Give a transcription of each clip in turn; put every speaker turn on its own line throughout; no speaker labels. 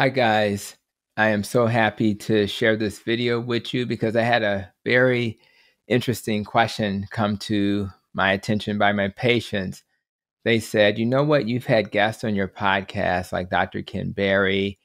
Hi guys, I am so happy to share this video with you because I had a very interesting question come to my attention by my patients. They said, you know what, you've had guests on your podcast like Dr. Ken Berry,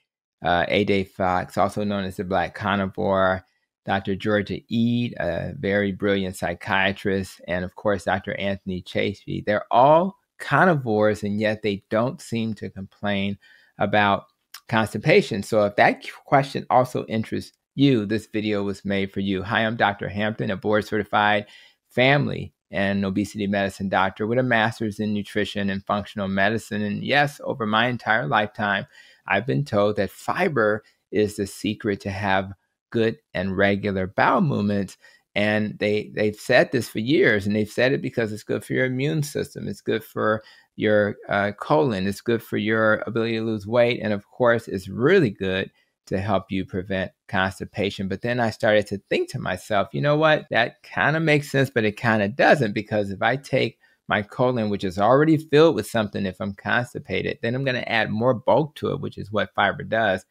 uh, A. Fox, also known as the Black Carnivore, Dr. Georgia Ede, a very brilliant psychiatrist, and of course, Dr. Anthony Chaffee. They're all carnivores, and yet they don't seem to complain about constipation. So if that question also interests you, this video was made for you. Hi, I'm Dr. Hampton, a board certified family and obesity medicine doctor with a master's in nutrition and functional medicine. And yes, over my entire lifetime, I've been told that fiber is the secret to have good and regular bowel movements. And they they've said this for years, and they've said it because it's good for your immune system. It's good for your uh, colon. It's good for your ability to lose weight. And of course, it's really good to help you prevent constipation. But then I started to think to myself, you know what? That kind of makes sense, but it kind of doesn't because if I take my colon, which is already filled with something, if I'm constipated, then I'm going to add more bulk to it, which is what fiber does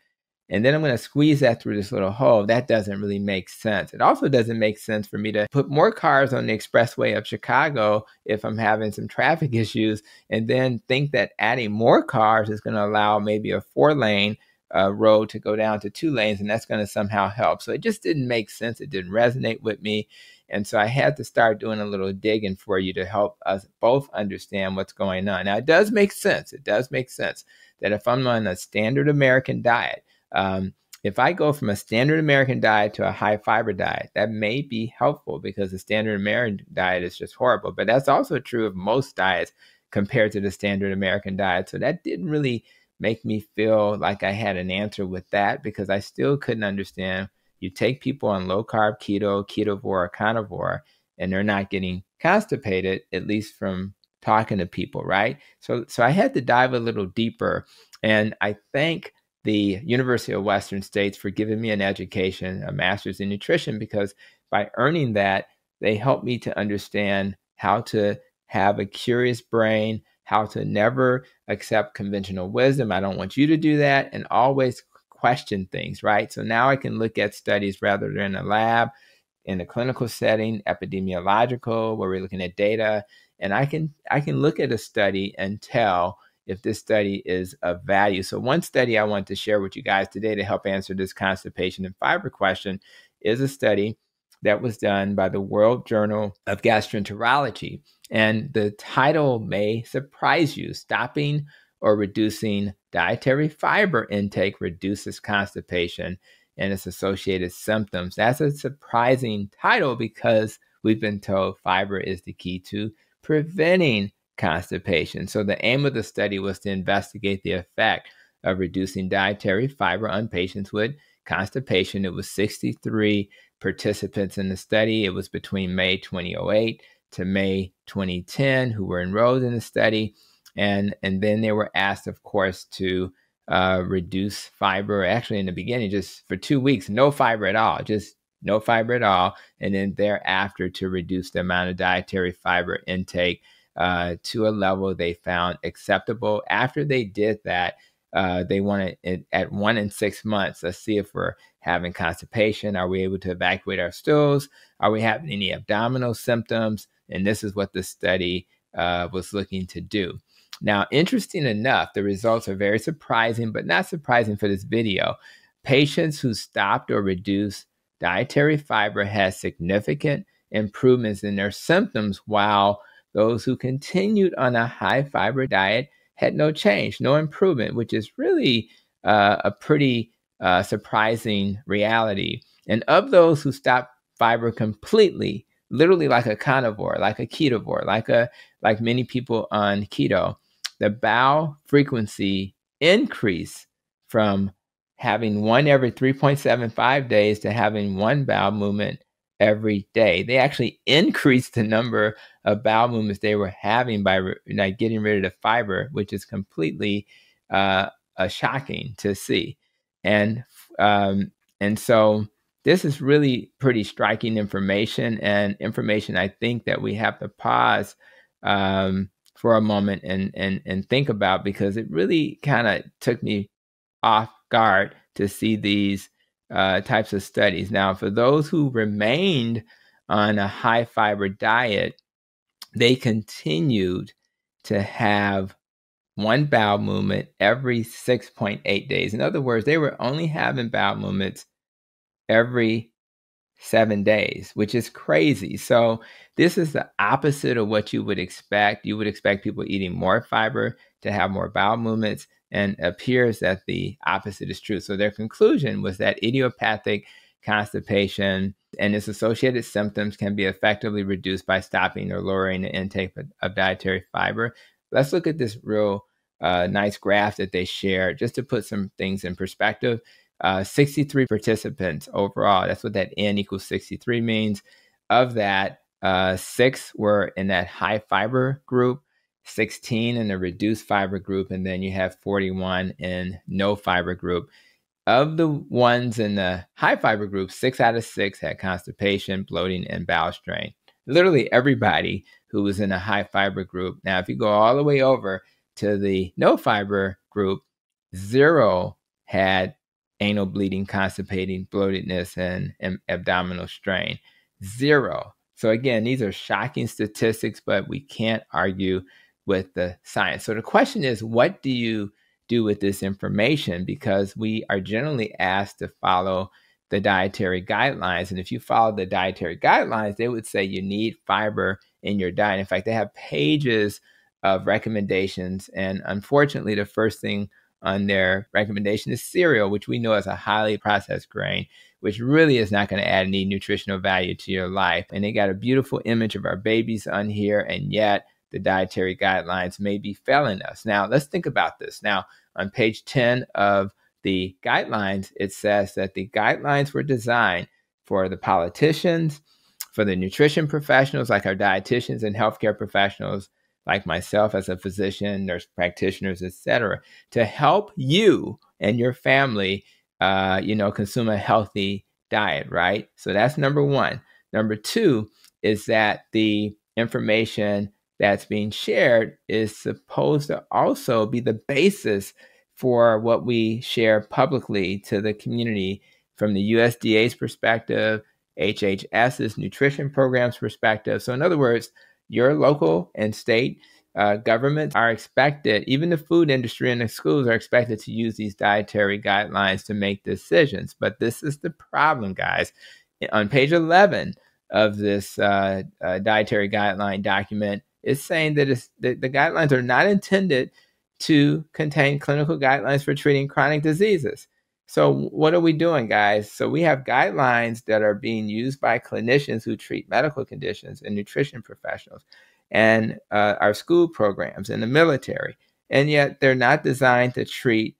and then I'm going to squeeze that through this little hole. That doesn't really make sense. It also doesn't make sense for me to put more cars on the expressway of Chicago if I'm having some traffic issues, and then think that adding more cars is going to allow maybe a four lane uh, road to go down to two lanes, and that's going to somehow help. So it just didn't make sense. It didn't resonate with me. And so I had to start doing a little digging for you to help us both understand what's going on. Now, it does make sense. It does make sense that if I'm on a standard American diet, um, if I go from a standard American diet to a high fiber diet, that may be helpful because the standard American diet is just horrible. But that's also true of most diets compared to the standard American diet. So that didn't really make me feel like I had an answer with that because I still couldn't understand. You take people on low carb, keto, ketovore, or carnivore, and they're not getting constipated, at least from talking to people, right? So so I had to dive a little deeper. And I think the University of Western States for giving me an education, a master's in nutrition, because by earning that, they helped me to understand how to have a curious brain, how to never accept conventional wisdom. I don't want you to do that, and always question things, right? So now I can look at studies rather than a lab in a clinical setting, epidemiological, where we're looking at data, and I can I can look at a study and tell if this study is of value. So, one study I want to share with you guys today to help answer this constipation and fiber question is a study that was done by the World Journal of Gastroenterology. And the title may surprise you Stopping or Reducing Dietary Fiber Intake Reduces Constipation and its Associated Symptoms. That's a surprising title because we've been told fiber is the key to preventing constipation. So, the aim of the study was to investigate the effect of reducing dietary fiber on patients with constipation. It was 63 participants in the study. It was between May 2008 to May 2010 who were enrolled in the study. And, and then they were asked, of course, to uh, reduce fiber. Actually, in the beginning, just for two weeks, no fiber at all, just no fiber at all. And then thereafter, to reduce the amount of dietary fiber intake uh, to a level they found acceptable. After they did that, uh, they wanted at one in six months. Let's see if we're having constipation. Are we able to evacuate our stools? Are we having any abdominal symptoms? And this is what the study uh, was looking to do. Now, interesting enough, the results are very surprising, but not surprising for this video. Patients who stopped or reduced dietary fiber had significant improvements in their symptoms while those who continued on a high fiber diet had no change, no improvement, which is really uh, a pretty uh, surprising reality. And of those who stopped fiber completely, literally like a carnivore, like a ketovore, like a like many people on keto, the bowel frequency increased from having one every 3.75 days to having one bowel movement every day. They actually increased the number of bowel movements they were having by like, getting rid of the fiber, which is completely uh, uh, shocking to see. And um, and so this is really pretty striking information and information I think that we have to pause um, for a moment and and and think about because it really kind of took me off guard to see these uh, types of studies. Now, for those who remained on a high fiber diet, they continued to have one bowel movement every 6.8 days. In other words, they were only having bowel movements every seven days, which is crazy. So, this is the opposite of what you would expect. You would expect people eating more fiber to have more bowel movements, and appears that the opposite is true. So, their conclusion was that idiopathic constipation and its associated symptoms can be effectively reduced by stopping or lowering the intake of dietary fiber. Let's look at this real uh, nice graph that they shared just to put some things in perspective. Uh, 63 participants overall. That's what that N equals 63 means. Of that, uh, six were in that high fiber group, 16 in the reduced fiber group, and then you have 41 in no fiber group. Of the ones in the high fiber group, six out of six had constipation, bloating, and bowel strain. Literally everybody who was in a high fiber group. Now, if you go all the way over to the no fiber group, zero had anal bleeding, constipating, bloatedness, and, and abdominal strain. Zero. So, again, these are shocking statistics, but we can't argue with the science. So, the question is what do you do with this information because we are generally asked to follow the dietary guidelines. And if you follow the dietary guidelines, they would say you need fiber in your diet. In fact, they have pages of recommendations. And unfortunately, the first thing on their recommendation is cereal, which we know is a highly processed grain, which really is not going to add any nutritional value to your life. And they got a beautiful image of our babies on here, and yet the dietary guidelines may be failing us. Now, let's think about this. Now, on page 10 of the guidelines, it says that the guidelines were designed for the politicians, for the nutrition professionals like our dietitians and healthcare professionals like myself as a physician, nurse practitioners, etc., to help you and your family, uh, you know, consume a healthy diet, right? So that's number one. Number two is that the information that's being shared is supposed to also be the basis for what we share publicly to the community from the USDA's perspective, HHS's nutrition programs perspective. So, in other words, your local and state uh, governments are expected, even the food industry and the schools are expected to use these dietary guidelines to make decisions. But this is the problem, guys. On page 11 of this uh, uh, dietary guideline document, is saying that the, the guidelines are not intended to contain clinical guidelines for treating chronic diseases. So, what are we doing, guys? So, we have guidelines that are being used by clinicians who treat medical conditions and nutrition professionals and uh, our school programs and the military. And yet, they're not designed to treat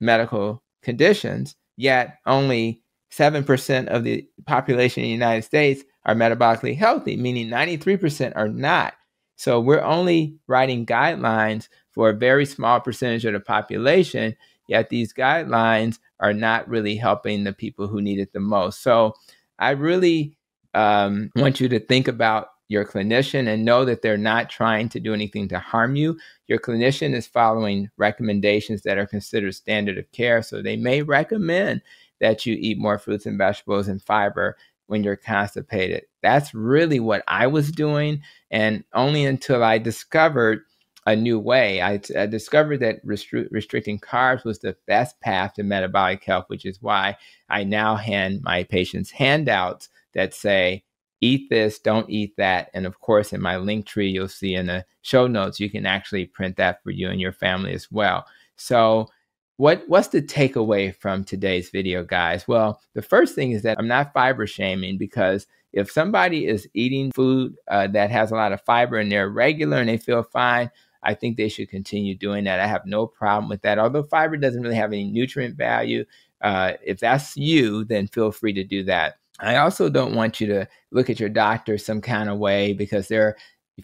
medical conditions, yet, only 7% of the population in the United States are metabolically healthy, meaning 93% are not. So we're only writing guidelines for a very small percentage of the population, yet these guidelines are not really helping the people who need it the most. So I really um, want you to think about your clinician and know that they're not trying to do anything to harm you. Your clinician is following recommendations that are considered standard of care. So they may recommend that you eat more fruits and vegetables and fiber when you're constipated. That's really what I was doing. And only until I discovered a new way, I, I discovered that restri- restricting carbs was the best path to metabolic health, which is why I now hand my patients handouts that say, eat this, don't eat that. And of course, in my link tree, you'll see in the show notes, you can actually print that for you and your family as well. So what what's the takeaway from today's video, guys? Well, the first thing is that I'm not fiber shaming because if somebody is eating food uh, that has a lot of fiber and they're regular and they feel fine, I think they should continue doing that. I have no problem with that. Although fiber doesn't really have any nutrient value, uh, if that's you, then feel free to do that. I also don't want you to look at your doctor some kind of way because they're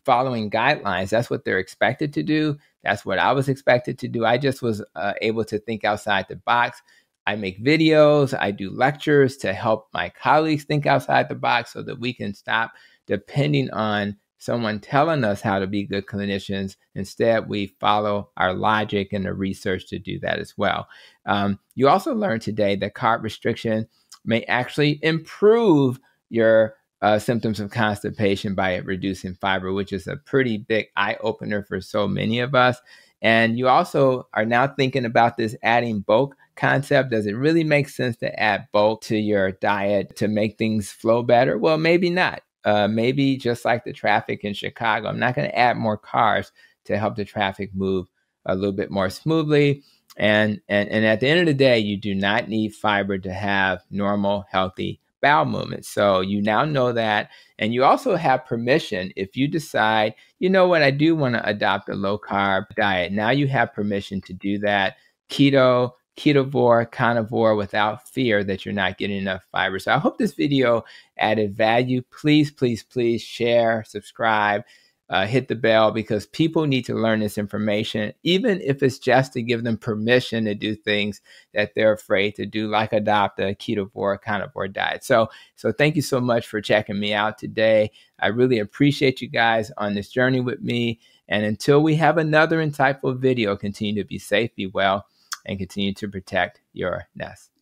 following guidelines. That's what they're expected to do. That's what I was expected to do. I just was uh, able to think outside the box. I make videos, I do lectures to help my colleagues think outside the box so that we can stop depending on someone telling us how to be good clinicians. Instead, we follow our logic and the research to do that as well. Um, you also learned today that carb restriction may actually improve your uh, symptoms of constipation by reducing fiber, which is a pretty big eye opener for so many of us. And you also are now thinking about this adding bulk concept. Does it really make sense to add bulk to your diet to make things flow better? Well, maybe not. Uh, maybe just like the traffic in Chicago, I'm not going to add more cars to help the traffic move a little bit more smoothly. And, and, and at the end of the day, you do not need fiber to have normal, healthy bowel movement. So you now know that. And you also have permission if you decide, you know what, I do want to adopt a low carb diet. Now you have permission to do that. Keto, ketovore, carnivore without fear that you're not getting enough fiber. So I hope this video added value. Please, please, please share, subscribe uh, hit the bell because people need to learn this information, even if it's just to give them permission to do things that they're afraid to do, like adopt a ketovore carnivore diet. So, so thank you so much for checking me out today. I really appreciate you guys on this journey with me. And until we have another insightful video, continue to be safe, be well, and continue to protect your nest.